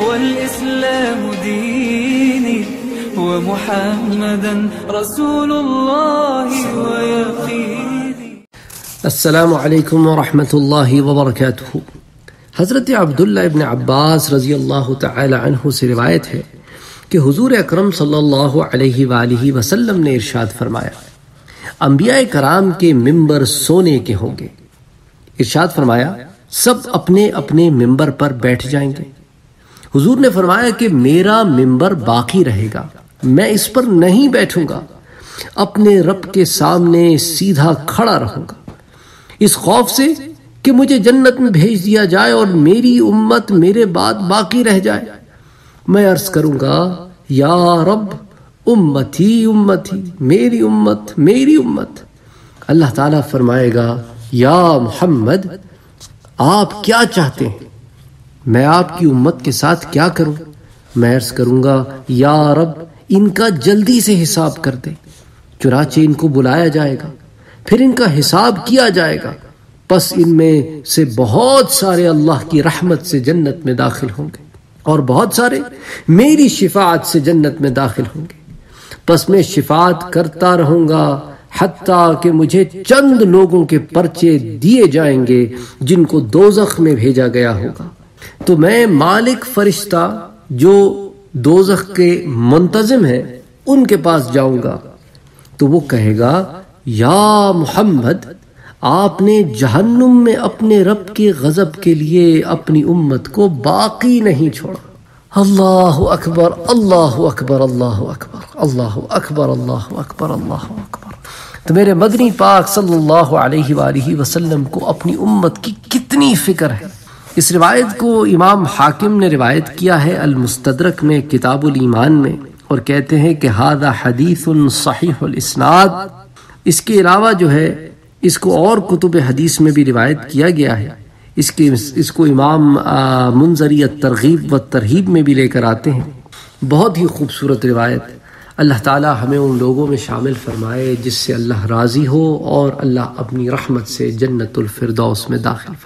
والإسلام ديني ومحمدا رسول الله ويقيني. السلام علیکم ورحمۃ اللہ وبرکاتہ حضرت عبداللہ ابن عباس رضی اللہ تعالی عنہ سے روایت ہے کہ حضور اکرم صلی اللہ علیہ وآلہ وسلم نے ارشاد فرمایا، انبیاء کرام کے ممبر سونے کے ہوں گے۔ ارشاد فرمایا، سب اپنے اپنے ممبر پر بیٹھ جائیں گے۔ حضور نے فرمایا کہ میرا ممبر باقی رہے گا، میں اس پر نہیں بیٹھوں گا، اپنے رب کے سامنے سیدھا کھڑا رہوں گا۔ اس خوف سے کہ مجھے جنت میں بھیج دیا جائے اور میری امت میرے بعد باقی رہ جائے۔ میں عرض کروں گا، یا رب امتی امتی میری امت میری امت۔ اللہ تعالیٰ فرمائے گا، یا محمد، آپ کیا چاہتے ہیں؟ میں آپ کی امت کے ساتھ کیا کروں؟ میں عرض کروں گا، یا رب، ان کا جلدی سے حساب کر دے۔ چنانچہ ان کو بلایا جائے گا، پھر ان کا حساب کیا جائے گا۔ پس ان میں سے بہت سارے اللہ کی رحمت سے جنت میں داخل ہوں گے، اور بہت سارے میری شفاعت سے جنت میں داخل ہوں گے۔ پس میں شفاعت کرتا رہوں گا، حتیٰ کہ مجھے چند لوگوں کے پرچے دیے جائیں گے، جن کو دوزخ میں بھیجا گیا ہوگا۔ تو میں مالک فرشتہ جو دوزخ کے منتظم ہے ان کے پاس جاؤں گا۔ تو وہ کہے گا، یا محمد، آپ نے جہنم میں اپنے رب کے غضب کے لیے اپنی امت کو باقی نہیں چھوڑا۔ اللہ اکبر اللہ اکبر اللہ اکبر اللہ اکبر اللہ اکبر اللہ اکبر۔ تو میرے مدنی پاک صلی اللہ علیہ وآلہ وسلم کو اپنی امت کی کتنی فکر ہے۔ اس روایت کو امام حاکم نے روایت کیا ہے المستدرک میں، کتاب الایمان میں، اور کہتے ہیں کہ ہادہ حدیث صحیح الاسناد۔ اس کے علاوہ جو ہے، اس کو اور کتب حدیث میں بھی روایت کیا گیا ہے۔ اس کے، اس کو امام منظری ترغیب و ترہیب میں بھی لے کر آتے ہیں۔ بہت ہی خوبصورت روایت۔ اللہ تعالی ہمیں ان لوگوں میں شامل فرمائے جس سے اللہ راضی ہو اور اللہ اپنی رحمت سے جنت الفردوس میں داخل فرمائے۔